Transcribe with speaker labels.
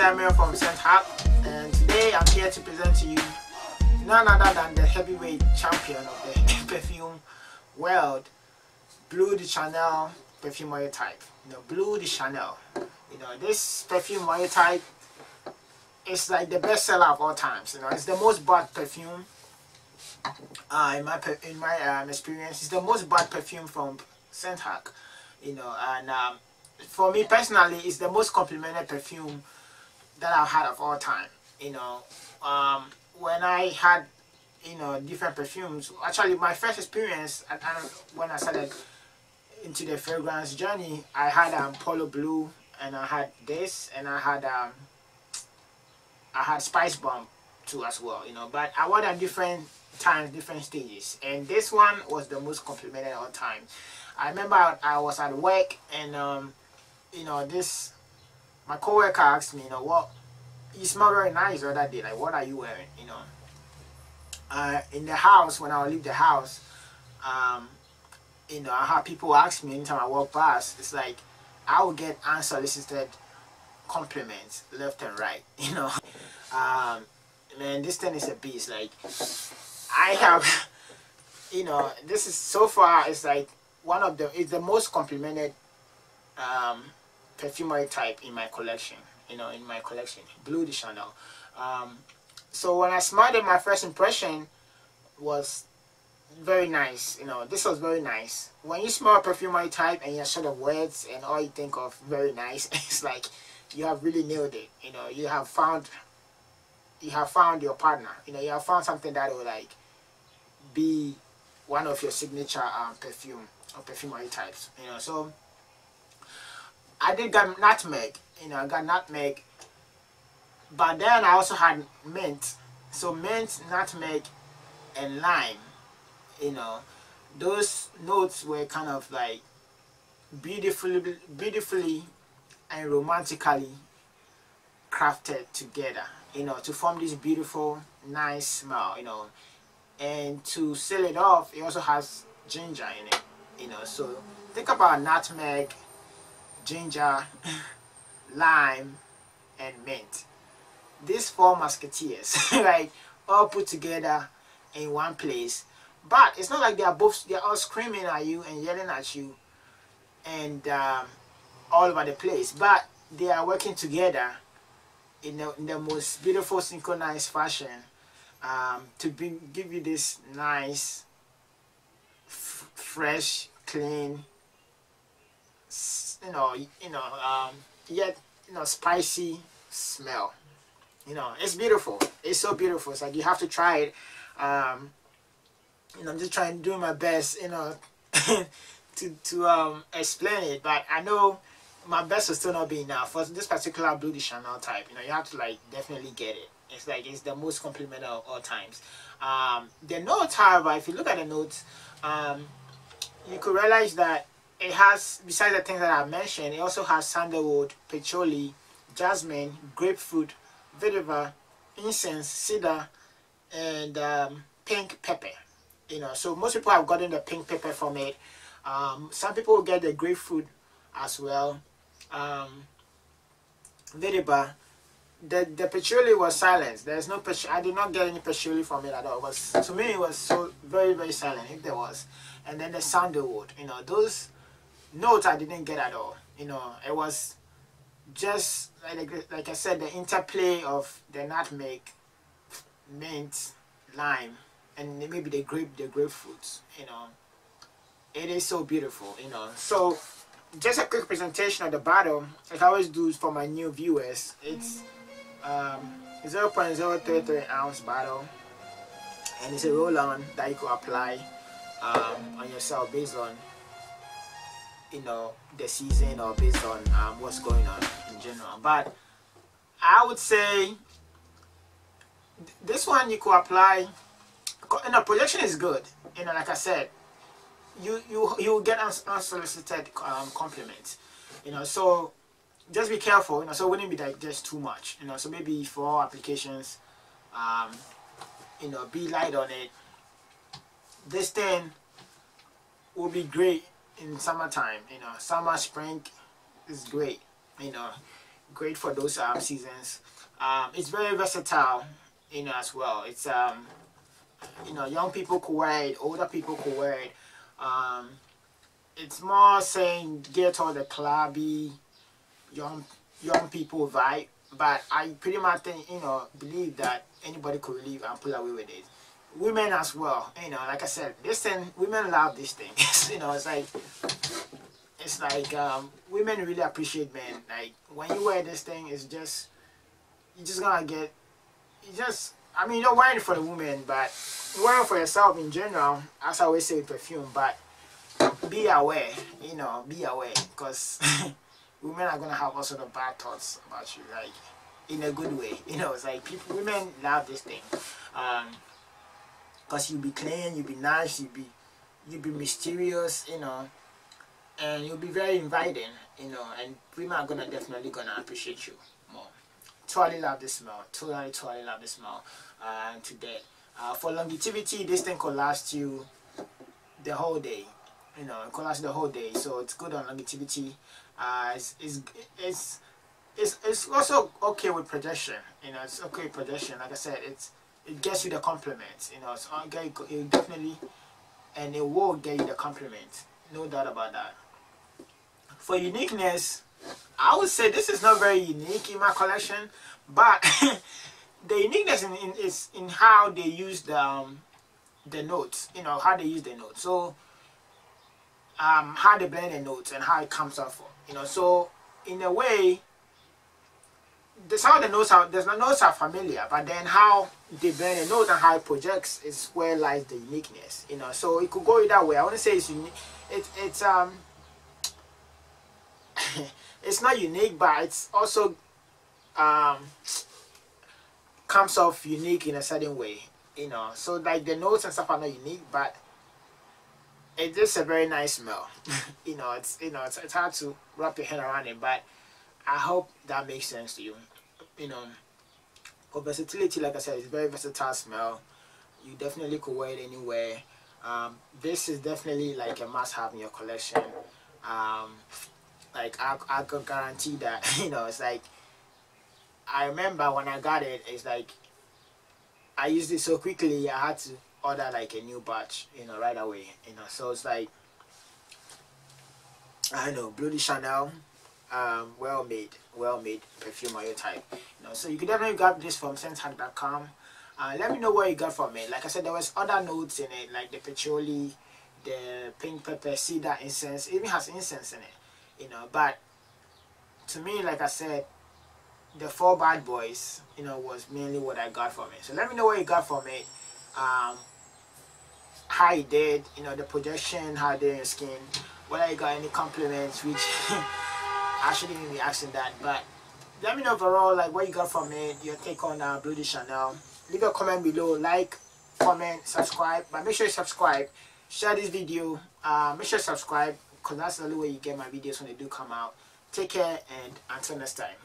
Speaker 1: Samuel from ScentHack and today I'm here to present to you none other than the heavyweight champion of the perfume world, Blue de Chanel perfume oil type. You know, Bleu de Chanel. You know, this perfume oil type is like the best seller of all times. You know, it's the most bought perfume uh, in my in my um, experience. It's the most bought perfume from ScentHack. You know, and um, for me personally, it's the most complimented perfume that I've had of all time. You know, um, when I had, you know, different perfumes. Actually, my first experience, and when I started into the fragrance journey, I had um, Polo Blue, and I had this, and I had um, I had Spice Bomb too as well. You know, but I wore them different times, different stages, and this one was the most complimented all time. I remember I was at work and um, you know, this, my coworker asked me, you know, what, you smell very nice the other day, like, what are you wearing, you know? Uh, in the house, when I leave the house, um, you know, I have people ask me anytime I walk past, it's like, I will get unsolicited compliments left and right, you know? Um, man, this thing is a beast, like, I have, you know, this is, so far, it's like, one of the, it's the most complimented um, perfumery type in my collection you know in my collection Blue de chanel. Um, so when i smelled it my first impression was very nice you know this was very nice. When you smell a perfumery type and you're sort of words and all you think of very nice it's like you have really nailed it you know you have found you have found your partner you know you have found something that will like be one of your signature um, perfume or perfumery types you know. So I did get nutmeg, you know, I got nutmeg. But then I also had mint. So mint, nutmeg, and lime, you know, those notes were kind of like beautifully, beautifully and romantically crafted together, you know, to form this beautiful, nice smell, you know. And to seal it off, it also has ginger in it, you know. So think about nutmeg, ginger, lime, and mint. These four musketeers, right, all put together in one place. But it's not like they are both, they are all screaming at you and yelling at you and um, all over the place. But they are working together in the, in the most beautiful synchronized fashion um, to be, give you this nice, fresh, clean, you know, you know, um, yet you know, spicy smell. You know, it's beautiful. It's so beautiful. It's like you have to try it. Um, you know, I'm just trying to do my best. You know, to to um explain it, but I know my best will still not be enough for this particular Blue de Chanel type. You know, you have to like definitely get it. It's like it's the most complimentary of all times. Um, the notes, however, if you look at the notes, um, you could realize that it has, besides the things that I mentioned, it also has sandalwood, patchouli, jasmine, grapefruit, vetiver, incense, cedar, and um, pink pepper. You know, so most people have gotten the pink pepper from it. Um, some people will get the grapefruit as well. Um, vetiver. The the patchouli was silent. There's no patchouli. I did not get any patchouli from it at all. It was to me it was so very very silent if there was. And then the sandalwood. You know those notes I didn't get at all. You know, it was just like like I said, the interplay of the nutmeg, mint, lime, and maybe the grape the grapefruit. You know, it is so beautiful. You know, so just a quick presentation of the bottle. Like I always do for my new viewers. It's um, 0.033 ounce bottle, and it's a roll-on that you can apply um, on yourself based on you know the season or based on um, what's going on in general. But I would say this one you could apply you know projection is good. You know like I said you you you get unsolicited um, compliments you know. So just be careful you know so it wouldn't be like just too much you know. So maybe for applications um, you know be light on it. This thing will be great in summertime. You know, summer, spring is great. You know, great for those um, seasons. Um, it's very versatile, you know, as well. It's um, you know, young people could wear it, older people could wear it. Um, it's more saying get all the clubby young young people vibe, but I pretty much think, you know believe that anybody could live and pull away with it. Women as well, you know, like I said, this thing women love this thing. you know, it's like it's like um, women really appreciate men. Like when you wear this thing, it's just you just gonna get you just I mean you're wearing it for the woman, but wearing it for yourself in general. As I always say with perfume, but be aware, you know, be aware because women are gonna have all sort of bad thoughts about you, like in a good way. You know, it's like people, women love this thing, um, cause you'll be clean, you'll be nice, you be, you be mysterious, you know, and you'll be very inviting, you know, and women are gonna definitely gonna appreciate you more. Totally love this smell. Totally, totally love this smell. Uh, today, uh, for longevity, this thing could last you the whole day you know it can last the whole day so it's good on longevity uh it's it's it's it's, it's also okay with projection you know it's okay with projection like i said it's it gets you the compliments you know. Okay it definitely and it will get you the compliment no doubt about that. For uniqueness i would say this is not very unique in my collection but the uniqueness in, in is in how they use the um, the notes you know how they use the notes. So um, how they blend the notes and how it comes out for. You know, so in a way, this how the notes are. The notes are familiar, but then how they blend the notes and how it projects is where lies the uniqueness. You know, so it could go either way. I want to say it's unique. It, it's um, it's not unique, but it's also um comes off unique in a certain way. You know, so like the notes and stuff are not unique, but it's just a very nice smell. you know, it's you know, it's, it's hard to wrap your head around it, but I hope that makes sense to you. You know, for versatility, like I said, it's very versatile smell. You definitely could wear it anywhere. Um, this is definitely like a must-have in your collection. Um, like I, I could guarantee that. You know, it's like I remember when I got it. It's like I used it so quickly. I had to order like a new batch, you know, right away. You know, so it's like I don't know Bleu de Chanel, um, well made, well made perfume of your type. You know, so you can definitely grab this from scenthack.com. Uh, let me know what you got from it. Like I said, there was other notes in it, like the patchouli, the pink pepper, cedar incense. It even has incense in it, you know. But to me, like I said, the four bad boys, you know, was mainly what I got from it. So let me know what you got from it. Um, how you did, you know, the projection, how did your skin, whether you got any compliments, which I shouldn't even be asking that, but let me know overall, like, what you got from it, your take on uh, Bleu de Chanel. Leave a comment below, like, comment, subscribe, but make sure you subscribe, share this video, uh, make sure you subscribe, because that's the only way you get my videos when they do come out. Take care, and until next time.